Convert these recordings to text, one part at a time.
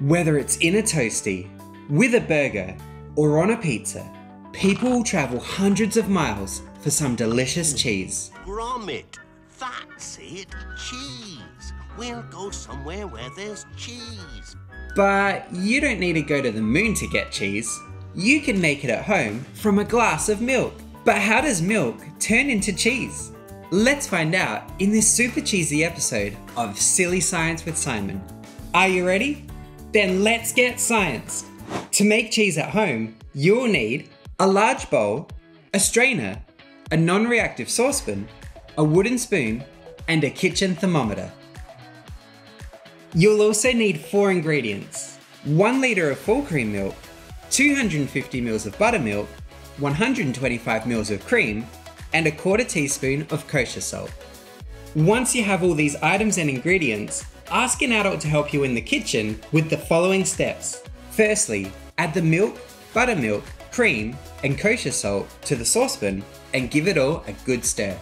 Whether it's in a toasty, with a burger, or on a pizza, people will travel hundreds of miles for some delicious cheese. Gromit. That's it. Cheese. We'll go somewhere where there's cheese. But you don't need to go to the moon to get cheese. You can make it at home from a glass of milk. But how does milk turn into cheese? Let's find out in this super cheesy episode of Silly Science with Simon. Are you ready? Then let's get science. To make cheese at home, you'll need a large bowl, a strainer, a non reactive saucepan, a wooden spoon, and a kitchen thermometer. You'll also need four ingredients 1 litre of full cream milk, 250 ml of buttermilk, 125 ml of cream, and a quarter teaspoon of kosher salt. Once you have all these items and ingredients, ask an adult to help you in the kitchen with the following steps. Firstly, add the milk, buttermilk, cream, and kosher salt to the saucepan and give it all a good stir.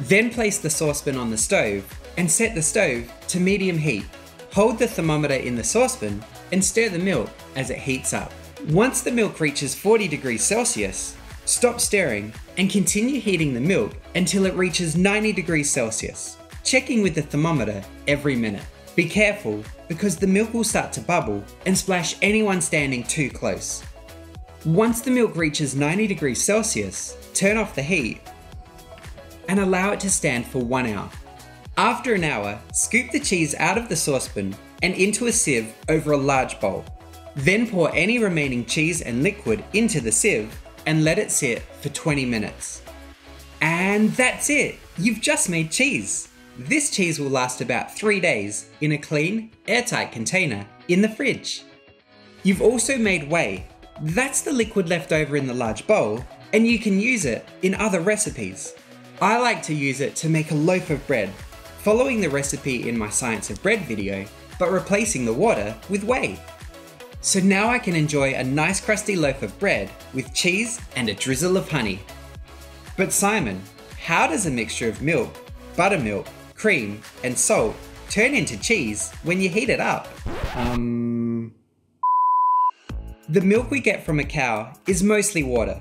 Then place the saucepan on the stove and set the stove to medium heat. Hold the thermometer in the saucepan and stir the milk as it heats up. Once the milk reaches 40 degrees Celsius, stop stirring and continue heating the milk until it reaches 90 degrees Celsius, checking with the thermometer every minute. Be careful because the milk will start to bubble and splash anyone standing too close. Once the milk reaches 90 degrees Celsius, turn off the heat and allow it to stand for one hour. After an hour, scoop the cheese out of the saucepan and into a sieve over a large bowl. Then pour any remaining cheese and liquid into the sieve and let it sit for 20 minutes. And that's it! You've just made cheese! This cheese will last about 3 days in a clean, airtight container in the fridge. You've also made whey. That's the liquid left over in the large bowl, and you can use it in other recipes. I like to use it to make a loaf of bread, following the recipe in my Science of Bread video, but replacing the water with whey. So now I can enjoy a nice crusty loaf of bread with cheese and a drizzle of honey. But Simon, how does a mixture of milk, buttermilk, cream, and salt turn into cheese when you heat it up? Um. The milk we get from a cow is mostly water,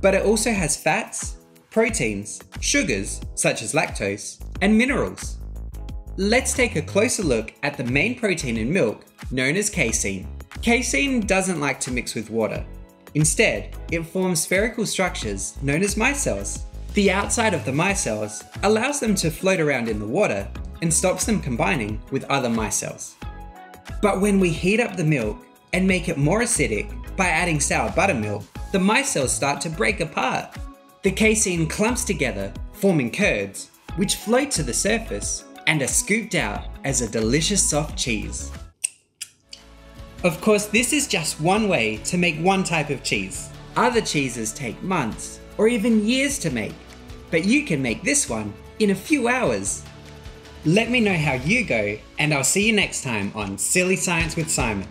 but it also has fats, proteins, sugars, such as lactose, and minerals. Let's take a closer look at the main protein in milk, known as casein. Casein doesn't like to mix with water. Instead, it forms spherical structures known as micelles. The outside of the micelles allows them to float around in the water and stops them combining with other micelles. But when we heat up the milk and make it more acidic by adding sour buttermilk, the micelles start to break apart. The casein clumps together, forming curds, which float to the surface and are scooped out as a delicious soft cheese. Of course, this is just one way to make one type of cheese. Other cheeses take months or even years to make, but you can make this one in a few hours. Let me know how you go, and I'll see you next time on Silly Science with Simon.